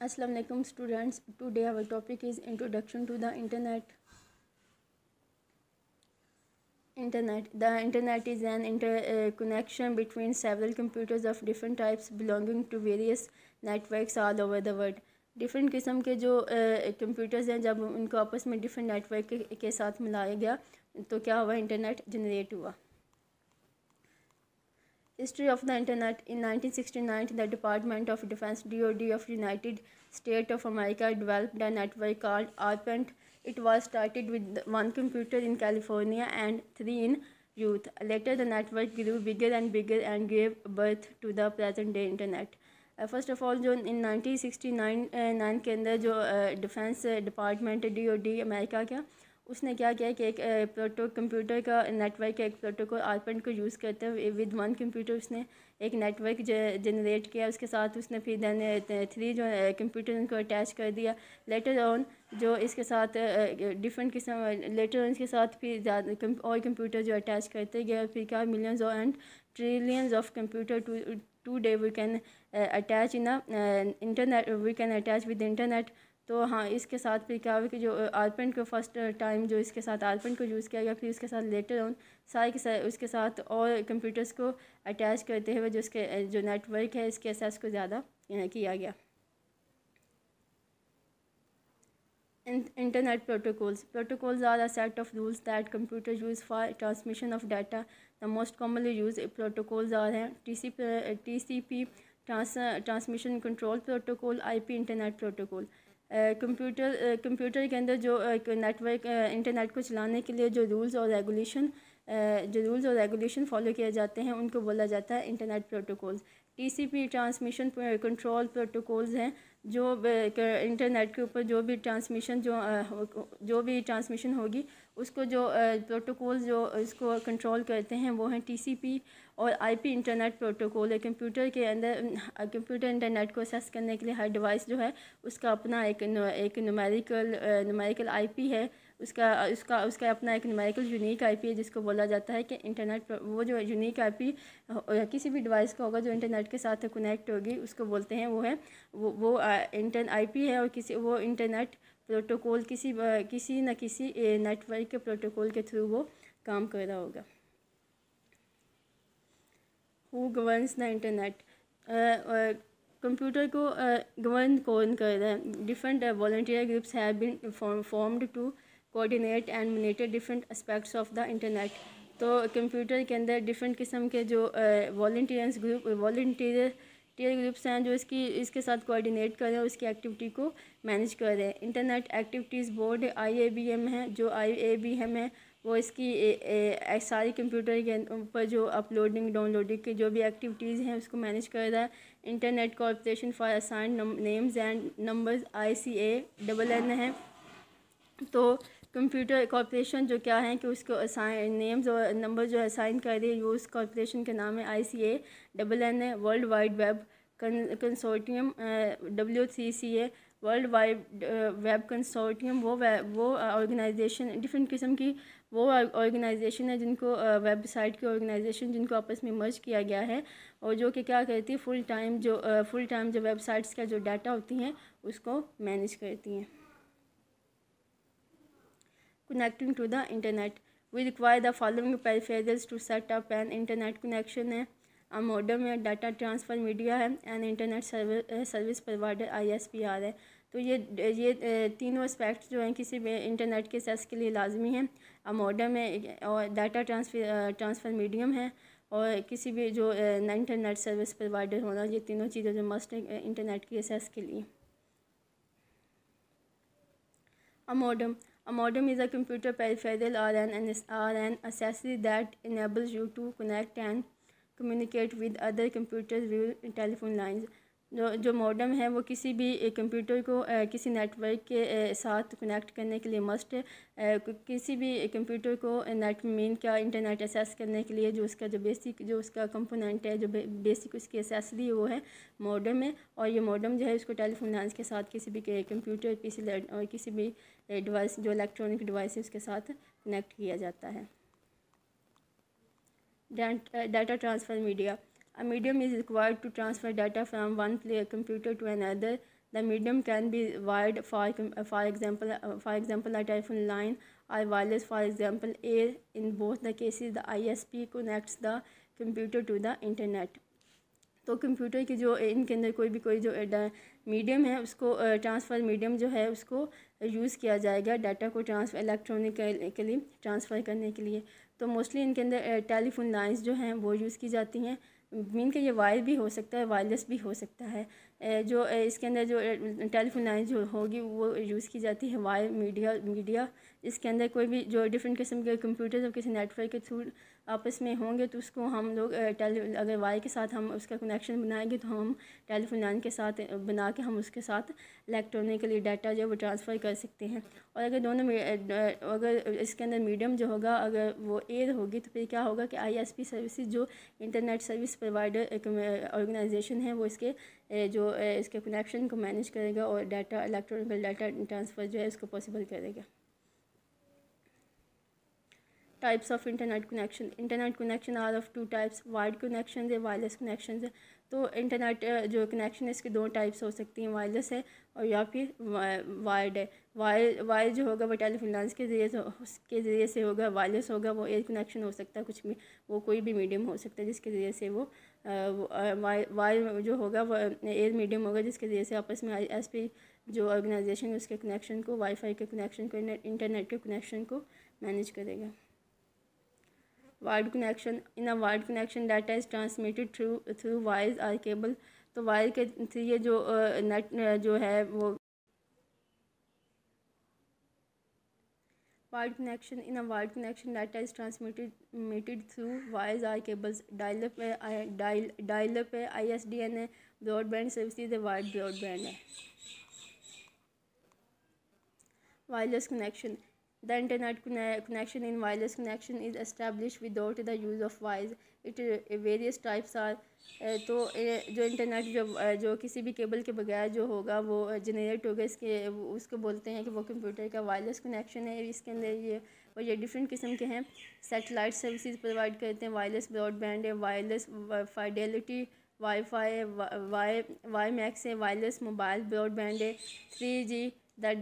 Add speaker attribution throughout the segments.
Speaker 1: Aslam students today our topic is introduction to the internet internet the internet is an interconnection between several computers of different types belonging to various networks all over the world different किस्म के जो computers uh, हैं जब उनको आपस में different network के, के साथ मिलाया गया तो क्या हुआ? इंटरनेट जनरेट हुआ। History of the Internet In 1969, the Department of Defense (DoD) of United States of America developed a network called ARPANET. It was started with one computer in California and three in youth. Later, the network grew bigger and bigger and gave birth to the present-day Internet. First of all जो इन 1969 nine के अंदर जो defence department D O D America का उसने क्या किया कि एक प्रोटो, कंप्यूटर का नेटवर्क का एक प्रोटोकॉल आरपेंट को यूज़ करते हुए, विद वन कंप्यूटर उसने एक नेटवर्क जनरेट किया। उसके साथ उसने फिर देन थ्री जो कंप्यूटर उनको अटैच कर दिया। लेटर ऑन जो इसके साथ डिफरेंट किस्म, लेटर ऑन इसके साथ फिर और कंप्यूटर जो अटैच करते गए। फिर क्या millions and trillions of computer to today we can attach in internet we can attach with internet तो हाँ इसके साथ फिर क्या हुआ कि जो आलपेंट को फ़र्स्ट टाइम जो इसके साथ आलपेंट को यूज़ किया गया, फिर उसके साथ लेटर ऑन सारे के साथ, उसके साथ और कंप्यूटर्स को अटैच करते हुए जो इसके जो नेटवर्क है, इसके एसेस को ज़्यादा किया गया। Internet protocols protocols are a set of rules that computer use for transmission of data the most commonly used protocols are हैं T C transmission control protocol IP internet protocol computer computer के अंदर जो network internet को चलाने के लिए जो rules और रेगुलेशन जो रूल्स और रेगुलेशन फॉलो किए जाते हैं, उनको बोला जाता है internet protocols TCP transmission control protocols हैं, जो इंटरनेट के ऊपर जो भी ट्रांसमिशन जो जो भी ट्रांसमिशन होगी उसको जो प्रोटोकॉल जो इसको कंट्रोल करते हैं वो हैं टीसीपी और आईपी इंटरनेट प्रोटोकॉल है। कंप्यूटर के अंदर कंप्यूटर इंटरनेट को असेस करने के लिए हर डिवाइस जो है, उसका अपना एक एक नुमेरिकल नुमेरिकल आईपी है। उसका उसका उसका अपना एक नुमेरिकल यूनिक आईपी है जिसको बोला जाता है कि इंटरनेट वो जो यूनिक आईपी किसी भी डिवाइस का होगा जो इंटरनेट के साथ कनेक्ट होगी, उसको बोलते हैं वो है, वो वो इंटर आईपी है और किसी, वो इंटरनेट प्रोटोकॉल किसी किसी न किसी नेटवर्क के प्रोटोकॉल के थ्रू वो काम कर रहा होगा। Who governs the internet computer को गवर्न कौन कर रहा है? Different volunteer groups have been formed to coordinate and monitor different aspects of the internet तो कंप्यूटर के अंदर डिफरेंट किस्म के जो volunteers group volunteer tier groups हैं जो इसकी इसके साथ कोऑर्डिनेट कर रहे हैं उसकी एक्टिविटी को मैनेज कर रहे हैं। Internet activities board I A B M है जो आई ए बी एम है वो इसकी ए, ए, सारी कंप्यूटर के ऊपर जो अपलोडिंग डाउनलोडिंग की जो भी एक्टिविटीज़ हैं उसको मैनेज कर रहा है। Internet corporation for assign names and numbers I C A double N है। तो कंप्यूटर कॉरपोरेशन जो क्या है कि उसको असाइन नेम्स और नंबर जो असाइन कर वो उस कॉरपोरेशन के नाम है I C A double N a world wide web consortium W C C a world wide web consortium वो वो ऑर्गेनाइजेशन डिफरेंट किस्म की वो ऑर्गेनाइजेशन है जिनको वेबसाइट की ऑर्गेनाइजेशन जिनको आपस में मर्ज किया गया है और जो कि क्या करती है फुल टाइम जो फुल टाइम जो वेबसाइट्स का जो डाटा होती हैं, उसको मैनेज करती हैं। Connecting to the internet. We require the following peripherals to set up an internet connection है a modem है डाटा ट्रांसफ़र मीडिया है internet service provider I S P or है तो ये ये तीनों एस्पेक्ट्स जो हैं किसी भी इंटरनेट के सेस के लिए लाजमी हैं। अ मॉडम है, और डाटा ट्रांसफ़र ट्रांसफ़र मीडियम है, और किसी भी जो इंटरनेट सर्विस प्रोवाइडर होना, ये तीनों चीज़ें जो मस्ट है इंटरनेट की एसेस के लिए। A modem A modem is a computer peripheral or an, or an accessory that enables you to connect and communicate with other computers via telephone lines. जो जो मॉडम है वो किसी भी कंप्यूटर को आ, किसी नेटवर्क के आ, साथ कनेक्ट करने के लिए मस्ट है आ, किसी भी कंप्यूटर को नेट मीन का इंटरनेट एसेस करने के लिए जो उसका जो बेसिक जो उसका कंपोनेंट है जो बे, बेसिक उसकी एसेसरी वो है मॉडम है और ये मॉडम जो है उसको टेलीफोन लाइन्स के साथ किसी भी कंप्यूटर किसी और किसी भी डिवाइस जो इलेक्ट्रॉनिक डिवाइस है उसके साथ कनेक्ट किया जाता है। Data transfer media. A medium is required to transfer data from one player computer to another. The medium can be wide for for example for example I telephone line. I wireless for example air in both the cases the I S P connects the computer to the internet. तो computer के जो, इनके अंदर कोई भी कोई जो medium है, उसको ट्रांसफ़र मीडियम जो है, उसको यूज़ किया जाएगा डाटा को ट्रांसफ़र इलेक्ट्रॉनिकली ट्रांसफ़र करने के लिए। तो मोस्टली इनके अंदर टेलीफोन लाइन्स जो हैं, वो यूज़ की जाती हैं। मीन के ये वायर भी हो सकता है, वायरलेस भी हो सकता है। जो इसके अंदर जो टेलीफोन लाइन जो होगी वो यूज़ की जाती है वायर मीडिया मीडिया। इसके अंदर कोई भी जो डिफरेंट किस्म के कंप्यूटर और किसी नेटवर्क के थ्रू आपस में होंगे तो उसको हम लोग टेली, अगर वाई के साथ हम उसका कनेक्शन बनाएँगे तो हम टेलीफोन लाइन के साथ बना के हम उसके साथ इलेक्ट्रॉनिकली डाटा जो है वो ट्रांसफ़र कर सकते हैं। और अगर दोनों अगर इसके अंदर मीडियम जो होगा, अगर वो एयर होगी तो फिर क्या होगा कि आईएसपी सर्विसेज़ जो इंटरनेट सर्विस प्रोवाइडर ऑर्गेनाइजेशन है, वो इसके जो इसके कनेक्शन को मैनेज करेगा और डाटा इलेक्ट्रॉनिकल डाटा ट्रांसफ़र जो है इसको पॉसिबल करेगा। Types of internet connection internet connection are of two types wired connection है wireless connections है। तो इंटरनेट जो कनेक्शन है, इसके दो टाइप्स हो सकती हैं वायरलेस है और या फिर वायर्ड है। वायर वायर जो होगा वो टेलीफोन लाइन्स के ज़रिए उसके ज़रिए से होगा वायरलेस होगा, वो एयर कनेक्शन हो सकता है कुछ भी, वो कोई भी मीडियम हो सकता है जिसके ज़रिए से वो वायर जो होगा वो एयर मीडियम होगा, जिसके ज़रिए से आपस में एस पी जो ऑर्गेनाइजेशन है, उसके कनेक्शन को, वाईफाई के कनेक्शन को इंटरनेट के कनेक्शन को मैनेज करेगा। Wired connection in a wired connection, data is transmitted through through wires or cable. तो वायर के थ्रू ये जो नेट जो है, वो wired connection in a wired connection data is transmitted transmitted through wires or cables dial up है dial dial up है ISDN है broadband services है wired broadband है wireless connection The internet connection in wireless connection is established without the use of wires. It uh, various types are uh, तो जो internet जो जो किसी भी केबल के बगैर जो होगा, वो जनरेट होगा। इसके उसको बोलते हैं कि वो कंप्यूटर का वायरलेस कनेक्शन है। इसके अंदर ये और ये डिफरेंट किस्म के हैं। सेटेलाइट सर्विसेज़ प्रोवाइड करते हैं। वायरलेस ब्रॉडबैंड है। Wireless fidelity wifi wi wi max है। वायरलेस मोबाइल ब्रॉडबैंड है। Three G the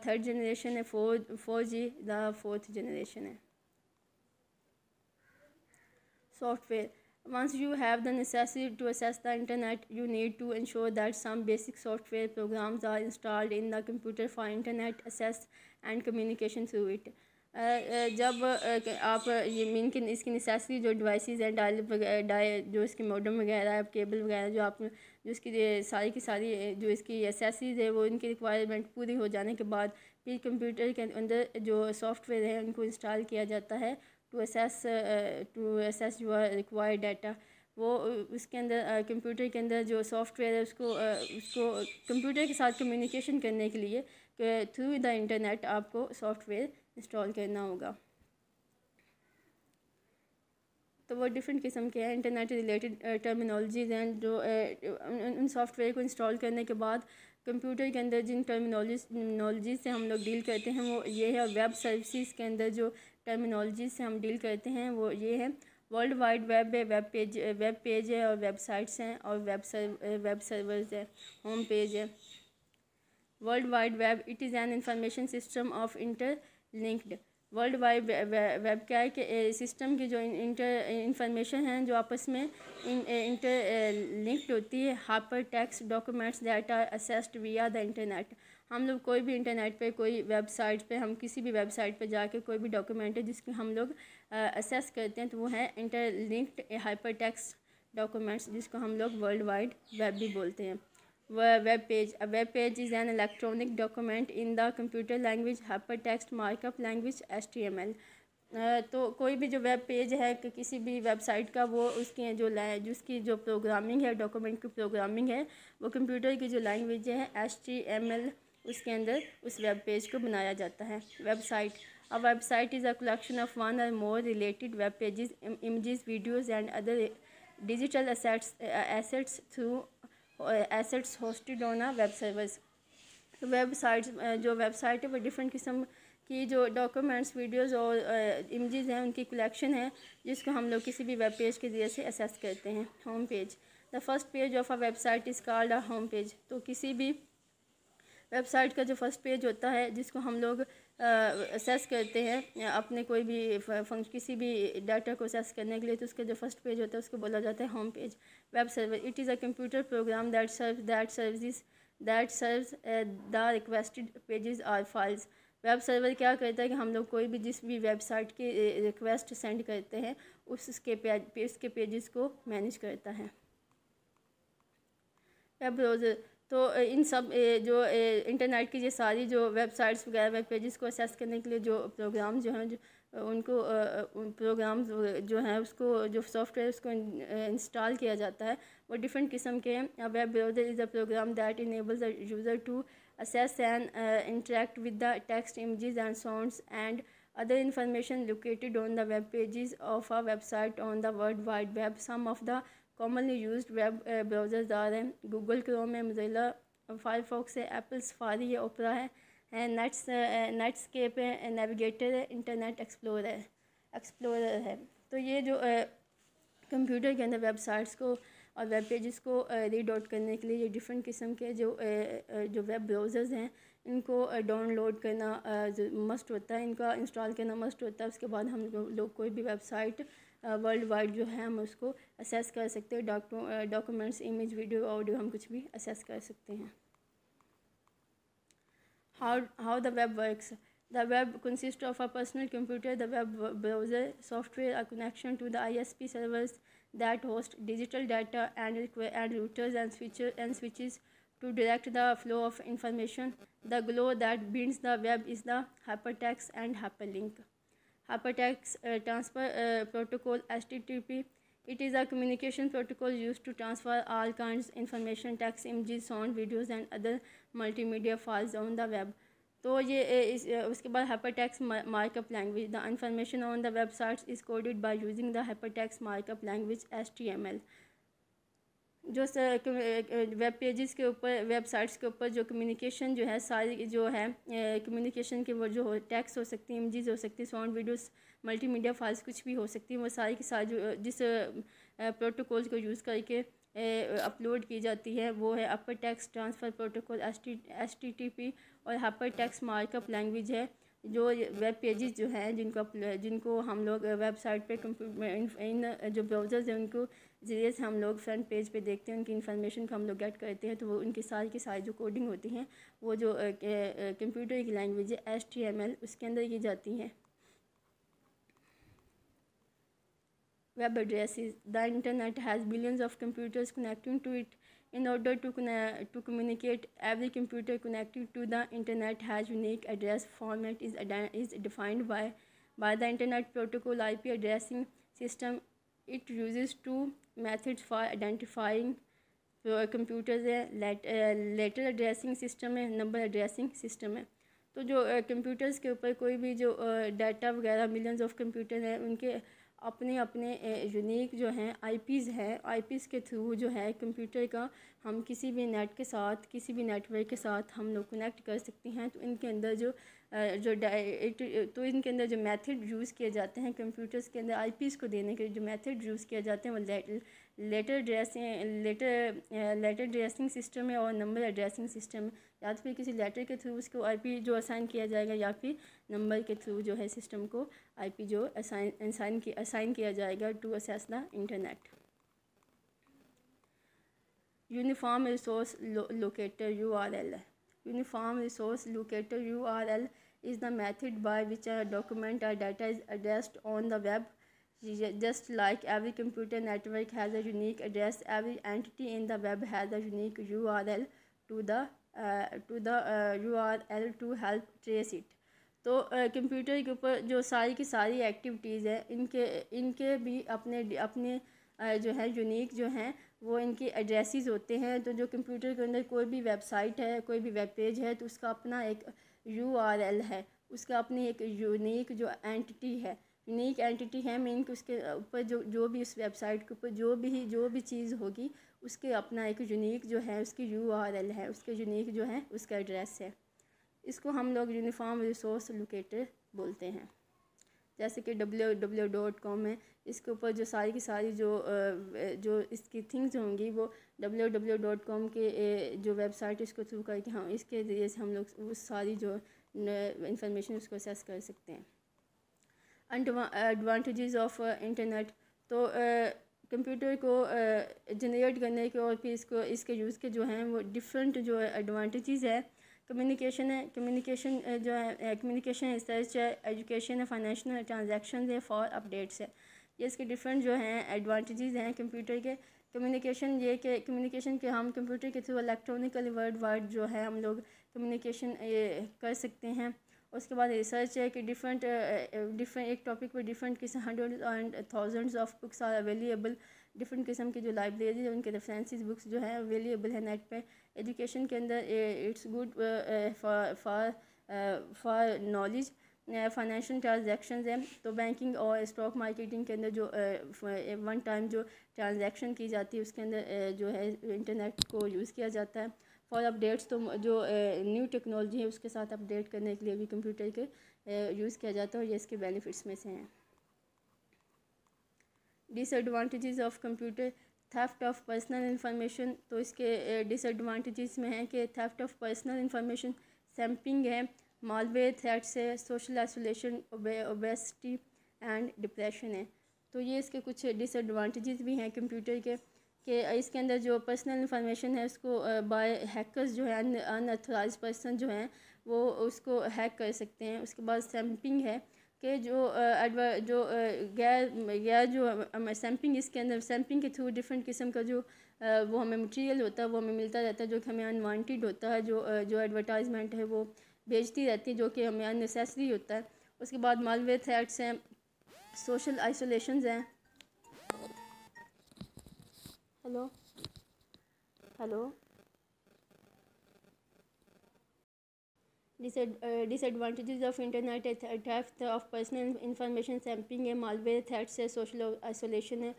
Speaker 1: third generation है। Four four G the fourth generation है। Software. Once you have the necessity to access the internet you need to ensure that some basic software programs are installed in the computer for internet access and communication through it जब आप ये mean की इसकी necessary जो devices हैं dial di जो इसके modem वगैरह है केबल वगैरह जो आप जो इसकी सारी की सारी जो इसकी एसेसरीज है वो इनकी रिक्वायरमेंट पूरी हो जाने के बाद फिर कंप्यूटर के अंदर जो सॉफ्टवेयर है उनको इंस्टॉल किया जाता है टू असेस टू असेस जो रिक्वायर्ड डाटा वो उसके अंदर कंप्यूटर के अंदर जो सॉफ्टवेयर है उसको उसको कंप्यूटर के साथ कम्युनिकेशन करने के लिए थ्रू द इंटरनेट आपको सॉफ्टवेयर इंस्टॉल करना होगा। तो वो डिफरेंट किस्म के हैं इंटरनेट रिलेटेड टर्मिनोलॉजीज़ हैं जो उन सॉफ्टवेयर को इंस्टॉल करने के बाद कंप्यूटर के अंदर जिन टर्मिनोलॉजी से हम लोग डील करते हैं, वो ये है वेब सर्विसेज़ के अंदर जो टर्मिनोलॉजी से हम डील करते हैं, वो ये है। वर्ल्ड वाइड वेब है वेब पेज वेब पेज है और वेबसाइट्स हैं और वेब सर्व वेब सर्वर्स है होम पेज है। World wide web it is an information system of interlinked world wide web क्या है कि सिस्टम की जो इंटर इंफॉर्मेशन हैं जो आपस में इंटर लिंक्ड होती है hyper text documents that are accessed via the internet हम लोग कोई भी इंटरनेट पे, कोई वेबसाइट पे, हम किसी भी वेबसाइट पे जाके कोई भी डॉक्यूमेंट है जिसके हम लोग असेस करते हैं तो वो है interlinked hypertext documents जिसको हम लोग वर्ल्ड वाइड वेब भी बोलते हैं। Web page. A web page is an electronic document in the computer language, hypertext, markup language HTML. तो कोई भी जो वेब पेज है, कि किसी भी वेबसाइट का, वो उसकी जो जिसकी जो प्रोग्रामिंग है डॉक्यूमेंट की प्रोग्रामिंग है, वो कंप्यूटर की जो लैंग्वेज है एच टी एम एल उसके अंदर उस वेब पेज को बनाया जाता है website a website is a collection of one or more related web pages images videos and other digital assets assets through assets hosted on web servers websites जो website है, वो डिफरेंट किस्म की जो डॉक्यूमेंट्स वीडियोस और images हैं, उनकी collection है, जिसको हम लोग किसी भी वेब पेज के ज़रिए से असेस करते हैं home page the first page of a website is called a home page तो किसी भी वेबसाइट का जो फ़र्स्ट पेज होता है, जिसको हम लोग असेस करते हैं अपने कोई भी फ़ंक्शन किसी भी डाटा को असेस करने के लिए तो उसका जो फ़र्स्ट पेज होता है उसको बोला जाता है home page web server it is a computer program that serve that service that serves the requested pages or files web server क्या करता है कि हम लोग कोई भी जिस भी वेबसाइट की रिक्वेस्ट सेंड करते हैं उसके पेज उसके पेजेस को मैनेज करता है। वेब ब्राउज़र तो इन सब जो इंटरनेट की ये सारी जो वेबसाइट्स वगैरह, वेब पेजेस को असेस करने के लिए जो प्रोग्राम जो हैं, जो उनको प्रोग्राम जो हैं, उसको, जो सॉफ्टवेयर उसको इंस्टॉल किया जाता है, वो डिफरेंट किस्म के हैं। Web browser is a program that enables a user to access and interact with the text image and sounds and other information located on the web pages of a website on the world wide web some of the commonly web browsers आ रहे हैं Google Chrome है, mozilla Firefox है, apple, safari है Opera है nets Netscape है Navigator है Internet explore है Explorer है। तो ये जो कंप्यूटर के अंदर वेबसाइट्स को और वेब पेजेस को रीड आउट करने के लिए ये डिफरेंट किस्म के जो जो वेब ब्राउज़र्स हैं, इनको डाउनलोड करना मस्ट होता है, इनका इंस्टॉल करना मस्ट होता है। उसके बाद हम लोग कोई भी वेबसाइट वर्ल्ड वाइड जो है हम उसको असेस कर सकते हैं doctor documents image video audio हम कुछ भी असेस कर सकते हैं। How how the web works the web consist of a personal computer the web browser software or connection to the I S P servers that host digital data and and routers and switcher and switches to direct the flow of information the glue that binds the web is the hyper and hyperlink Hypertext uh, transfer uh, protocol HTTP. It is a communication protocol used to transfer all kinds of information, text, images, sound, videos, and other multimedia files on the web. तो ये इस उसके बाद hypertext markup language the information on the websites is coded by using the hypertext markup language S T M L जो web pages के ऊपर websites के ऊपर जो कम्युनिकेशन जो है, सारी जो है कम्युनिकेशन के वो जो हो टैक्स हो सकती हैं इमेजेस हो सकती हैं साउंड वीडियोस मल्टीमीडिया फाइल्स कुछ भी हो सकती हैं, वो सारी की सारी जो, जिस प्रोटोकॉल्स को यूज़ करके अपलोड की जाती है, वो है hypertext transfer protocol S T T P और हाइपर टैक्स मार्कअप लैंग्वेज है, जो वेब पेजेस जो हैं, जिनको जिनको हम लोग वेबसाइट पे इन जो ब्राउज़र्स हैं, उनको ज़रिए से हम लोग फ्रंट पेज पे देखते हैं, उनकी इन्फॉर्मेशन को हम लोग गेट करते हैं तो वो उनके सारी की सारी जो कोडिंग होती हैं, वो जो कंप्यूटर की लैंग्वेज है एस टी एम एल उसके अंदर की जाती हैं। Web address the internet has billions of computers connecting to it in order to to communicate every computer connecting to the internet has unique address format is is defined by by the internet protocol IP addressing system It uses two methods for identifying computers है letter addressing system है number addressing system है। तो जो computers के ऊपर कोई भी जो डाटा वगैरह मिलियंस ऑफ़ कंप्यूटर हैं, उनके अपने अपने यूनिक जो हैं आईपीज़ है। आईपीज़ के थ्रू जो है कंप्यूटर का हम किसी भी नेट के साथ, किसी भी नेटवर्क के साथ हम लोग कनेक्ट कर सकते हैं। तो इनके अंदर जो जो तो इनके अंदर जो मेथड यूज़ किए जाते हैं कंप्यूटर्स के अंदर आईपीज़ को देने के जो मेथड यूज़ किए जाते हैं, वो letter addressing letter letter addressing system है और नंबर एड्रेसिंग सिस्टम है। या तो फिर किसी लेटर के थ्रू उसको आईपी जो असाइन किया जाएगा या फिर नंबर के थ्रू जो है सिस्टम को आईपी जो असाइन असाइन की असाइन किया जाएगा to access the internet uniform resource locator U R L uniform resource locator U R L the method by which a document or data is addressed on the web just like every computer network has a unique address every entity in the web has a unique url to the uh, to the uh, url to help trace it. तो computer के ऊपर जो सारी की सारी activities है इनके इनके भी अपने अपने जो है यूनिक जो हैं वो इनके एड्रेसेस होते हैं। तो जो कंप्यूटर के अंदर कोई भी वेबसाइट है कोई भी वेब पेज है तो उसका अपना एक यू आर एल है। उसका अपनी एक यूनिक जो एंटिटी है। यूनिक एंटिटी है मीन कि उसके ऊपर जो जो भी उस वेबसाइट के ऊपर जो भी जो भी चीज़ होगी, उसके अपना एक यूनिक जो है, उसकी यू आर एल है, उसके यूनिक जो है, उसका एड्रेस है। इसको हम लोग यूनिफॉर्म रिसोर्स लोकेटर बोलते हैं। जैसे कि डब्ल्यू डब्ल्यू डॉट कॉम है, इसके ऊपर जो सारी की सारी जो जो इसकी थिंग्स होंगी, वो डब्ल्यू डब्ल्यू डॉट कॉम के जो वेबसाइट इसको थ्रू करके हम, इसके ज़रिए से हम लोग उस सारी जो इंफॉर्मेशन उसको असेस कर सकते हैं। एडवांटेजेस ऑफ़ इंटरनेट तो कंप्यूटर को जनरेट करने के और फिर इसको, इसके यूज़ के जो हैं, वो डिफरेंट जो एडवांटेजेस है। कम्युनिकेशन है कम्युनिकेशन जो है कम्युनिकेशन रिसर्च है एजुकेशन है फाइनेंशियल ट्रांजेक्शन है फॉर अपडेट्स है। ये इसके डिफरेंट जो हैं एडवांटेजेस हैं कंप्यूटर के। कम्युनिकेशन ये कि कम्युनिकेशन के हम कंप्यूटर के थ्रू इलेक्ट्रॉनिकल वर्ड वर्ड जो है, हम लोग कम्युनिकेशन ये कर सकते हैं। उसके बाद रिसर्च है कि डिफरेंट डिफरेंट एक टॉपिक पर डिफरेंट किस्म hundred and thousands of books are available different किस्म की जो लाइब्रेरी है, उनके रेफरेंसेस बुक्स जो है अवेलेबल है नेट पे. एजुकेशन के अंदर it's good for for for knowledge financial transaction है तो बैंकिंग और स्टॉक मार्केटिंग के अंदर जो वन टाइम जो ट्रांजेक्शन की जाती है, उसके अंदर जो है इंटरनेट को यूज़ किया जाता है. फॉर अपडेट्स तो जो न्यू टेक्नोलॉजी है, उसके साथ अपडेट करने के लिए भी कंप्यूटर के यूज़ किया जाता है और ये इसके बेनिफिट्स में से हैं। Disadvantages of computer theft of personal information तो इसके डिसएडवांटेजेस में है कि theft of personal information spamming है मालवेयर थ्रेट्स है social isolation obesity and depression है। तो ये इसके कुछ डिसएडवांटेजेस भी हैं कंप्यूटर के। कि इसके अंदर जो पर्सनल इंफॉर्मेशन है, उसको बाय हैकर्स जो है अनऑथराइज पर्सन जो हैं, वो उसको हैक कर सकते हैं। उसके बाद सैम्पिंग है कि जो एडवर जो गैर गैर जो सैम्पिंग इसके अंदर सैम्पिंग के थ्रू डिफरेंट किस्म का जो वो हमें मटेरियल होता है, वो हमें मिलता रहता है, जो कि हमें अनवांटेड होता है, जो जो एडवर्टाइजमेंट है, वो भेजती रहती है, जो कि हमें अननेसेसरी होता है। उसके बाद मालवे थ्रेट्स हैं सोशल आइसोलेशन हैं hello? Hello? Disadvantages of internet theft of personal information spamming है मालवेयर थ्रेट्स है सोशल आइसोलेशन है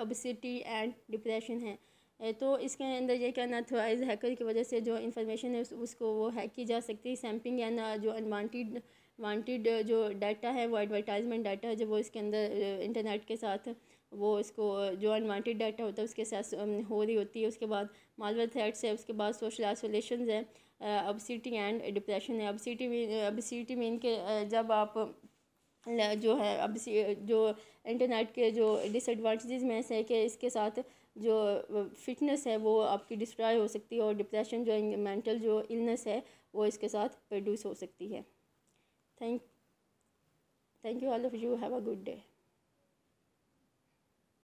Speaker 1: ओबिसिटी एंड डिप्रेशन है। तो इसके अंदर ये कहना थोराइज हैकर की वजह से जो इन्फॉर्मेशन है, उसको वो हैक की जा सकती है सैम्पिंग या ना जो अनवांटेड वांटेड जो डाटा है, वो एडवर्टाइजमेंट डाटा है जब वो इसके अंदर इंटरनेट के साथ, वो इसको जो अनवांटेड डाटा होता है, उसके साथ हो रही होती है। उसके बाद मालवेयर थ्रेट्स है, उसके बाद सोशल आइसोलेशन है अबसिटी एंड डिप्रेशन है। अबसिटी अबसिटी मीन के जब आप जो है, अब जो इंटरनेट के जो डिसएडवांटेजेस में से है कि इसके साथ जो फिटनेस है, वो आपकी डिस्ट्रॉय हो सकती है और डिप्रेशन जो मेंटल जो इलनेस है, वो इसके साथ प्रोड्यूस हो सकती है। Thank, thank you all of you. Have a good day.